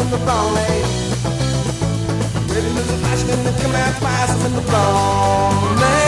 in the morning. Maybe there's a flash in the come out fast in the morning.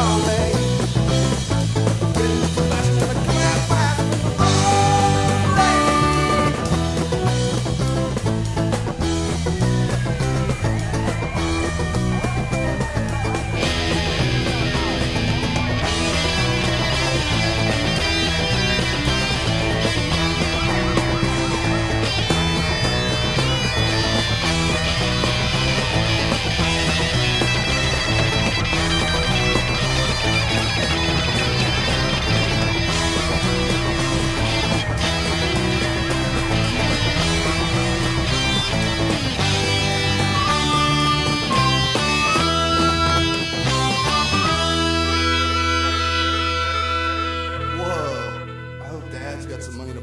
calling.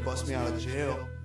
bust me out of jail.